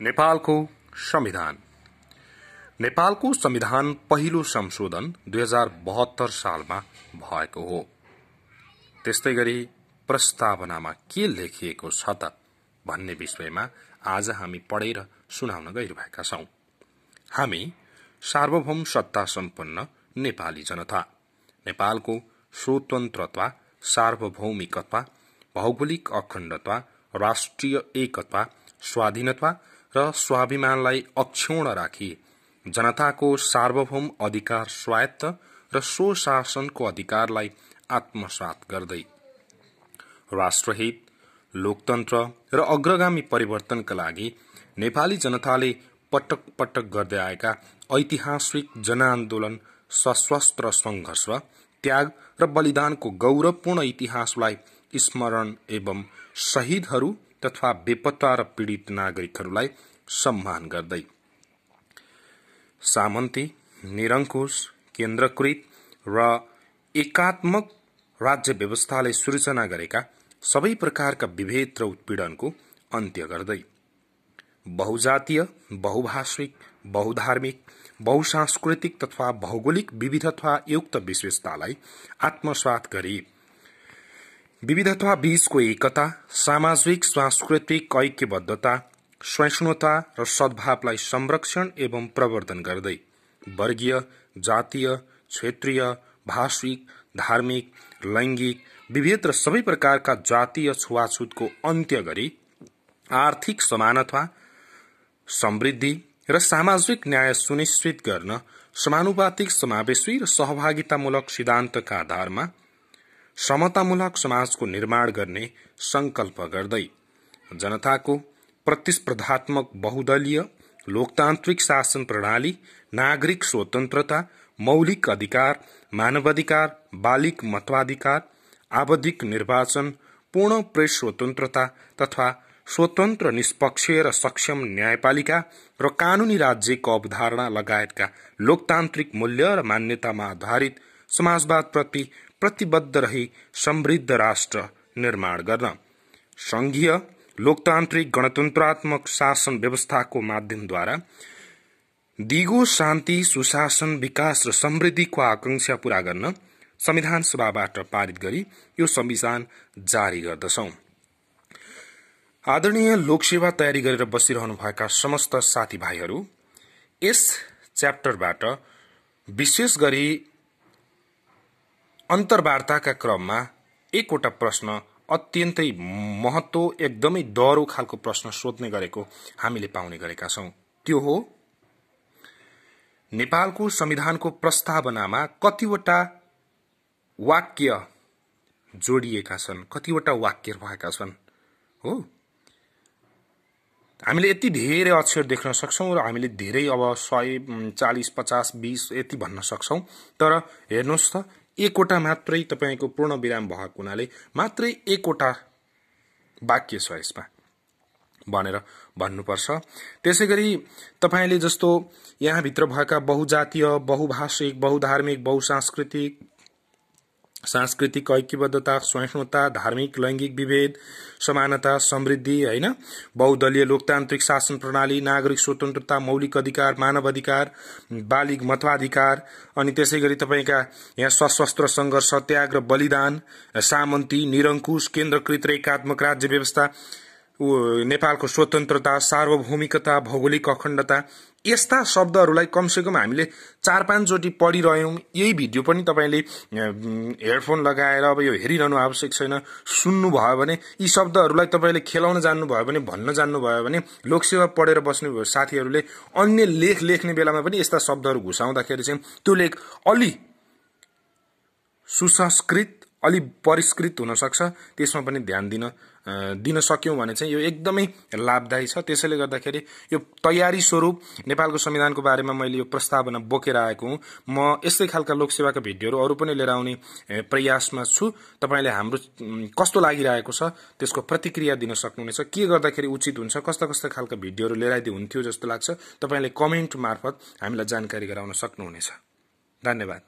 नेपालको संविधान। नेपालको संविधान पहिलो संशोधन दुई हजार बहत्तर सालमा भएको हो। त्यस्तै गरी प्रस्तावनामा के लेखिएको छ त भन्ने विषयमा आज हामी पढेर सुनाउन गइरहेका छौं। हामी सार्वभौम सत्ता सम्पन्न नेपाली जनता। नेपालको स्वतन्त्रता सार्वभौमिकता भौगोलिक अखण्डता राष्ट्रिय एकता स्वाधीनता र स्वाभिमानलाई अक्षुण राखी। जनताको सार्वभौम अधिकार स्वायत्त र स्वशासनको अधिकारलाई आत्मसात गर्दै। राष्ट्रहित लोकतन्त्र र अग्रगामी परिवर्तनका लागि नेपाली जनताले पटक पटक गर्दै आएका ऐतिहासिक जनआन्दोलन सशस्त्र संघर्ष त्याग र बलिदानको गौरवपूर्ण इतिहासलाई स्मरण एवं शहीदहरू तथा बेपत्ता र पीड़ित नागरिकहरूलाई सम्मान गर्दै। सामन्ती निरङ्कुश केन्द्रकृत र एकात्मक राज्य व्यवस्थाले सृजना गरेका सबै प्रकारका विभेद र उत्पीडनको अन्त्य गर्दै। बहुजातीय बहुभाषिक बहुधार्मिक बहुसांस्कृतिक तथा भौगोलिक विविधता युक्त विशेषतालाई आत्मसात गरी। विविधता बीचको एकता सामाजिक सांस्कृतिक ऐक्यबद्धता सहिष्णुता र सद्भावलाई संरक्षण एवं प्रवर्धन गर्दै वर्गीय जातीय क्षेत्रीय भाषिक धार्मिक लैंगिक विभेद र सबै प्रकारका जातीय छुवाछुतको अन्त्य गरी आर्थिक समानता समृद्धि र सामाजिक न्याय सुनिश्चित गर्न समानुपातिक समावेशी र सहभागितामूलक सिद्धान्तका आधारमा समतामूलक समाजको निर्माण गर्ने संकल्प गर्दै जनताको प्रतिस्पर्धात्मक बहुदलीय लोकतान्त्रिक शासन प्रणाली नागरिक स्वतन्त्रता मौलिक अधिकार मानवाधिकार बालिक मतवाधिकार आवधिक निर्वाचन पूर्ण प्रेस स्वतन्त्रता तथा स्वतन्त्र निष्पक्ष र सक्षम न्यायपालिका र कानूनी राज्यको अवधारणा लगायतका लोकतान्त्रिक मूल्य र मान्यतामा आधारित समाजवादप्रति प्रतिबद्ध रही समृद्ध राष्ट्र निर्माण गर्न। संघीय लोकतान्त्रिक गणतन्त्रात्मक शासन व्यवस्थाको माध्यमद्वारा दिगो शान्ति सुशासन विकास र समृद्धिको आकांक्षा पूरा गर्न संविधान सभाबाट पारित गरी यो संविधान जारी गर्दछौ। आदरणीय लोकसेवा तयारी गरेर बसिरहनुभएका समस्त साथीभाइहरू यस च्याप्टरबाट विशेष गरी अन्तर्वार्ताका क्रममा एकवटा प्रश्न अत्यन्तै महत्व एकदमै डह्रो खालको प्रश्न सोध्ने गरेको हामीले पाउने गरेका छौं। त्यो हो नेपालको संविधानको प्रस्तावनामा कतिवटा वाक्य जोडिएका छन् कतिवटा वाक्य भएका छन् हो? हामीले यति धेरै अक्षर देख्न सक्छौँ र हामीले धेरै अब सय चालिस पचास बिस यति भन्न सक्छौँ तर हेर्नुहोस् त एकवटा मात्रै तपाईँको पूर्ण विराम भएको हुनाले मात्रै एकवटा वाक्य छ यसमा भनेर भन्नुपर्छ। त्यसै गरी तपाईँले जस्तो यहाँभित्र भएका बहुजातीय बहुभाषिक बहुधार्मिक बहुसांस्कृतिक सांस्कृतिक ऐक्यबद्धता सहिष्णुता धार्मिक लैङ्गिक विभेद समानता समृद्धि होइन? बहुदलीय लोकतान्त्रिक शासन प्रणाली नागरिक स्वतन्त्रता मौलिक अधिकार मानव अधिकार बालिग मतवाधिकार अनि त्यसै गरी तपाईँका यहाँ सशस्त्र सङ्घर्ष त्याग र बलिदान सामन्ती निरङ्कुश केन्द्रकृत र एकात्मक राज्य व्यवस्था नेपालको स्वतन्त्रता सार्वभौमिकता भौगोलिक अखण्डता यस्ता शब्दहरूलाई कमसेकम हामीले चार पाँचचोटि पढिरह्यौँ। यही भिडियो पनि तपाईँले हेडफोन लगाएर अब यो हेरिरहनु आवश्यक छैन सुन्नुभयो भने यी शब्दहरूलाई तपाईँले खेलाउन जान्नुभयो भने भन्न जान्नुभयो भने लोकसेवा पढेर बस्नुभयो साथीहरूले अन्य लेख लेख्ने बेलामा पनि यस्ता शब्दहरू घुसाउँदाखेरि चाहिँ त्यो लेख अलि सुसंस्कृत अलि परिष्कृत हुनसक्छ। त्यसमा पनि ध्यान दिन दिन सक्यौँ भने चाहिँ यो एकदमै लाभदायी छ। त्यसैले गर्दाखेरि यो तयारी स्वरूप नेपालको संविधानको बारेमा मैले यो प्रस्तावना बोकेर आएको हुँ। म यस्तै खालका लोकसेवाका भिडियोहरू अरू पनि लिएर आउने प्रयासमा छु। तपाईँले हाम्रो कस्तो लागिरहेको छ त्यसको प्रतिक्रिया दिन सक्नुहुनेछ। के गर्दाखेरि उचित हुन्छ कस्ता कस्ता खालका भिडियोहरू लिएर आइदिए हुन्थ्यो जस्तो लाग्छ तपाईँले कमेन्ट मार्फत हामीलाई जानकारी गराउन सक्नुहुनेछ। धन्यवाद।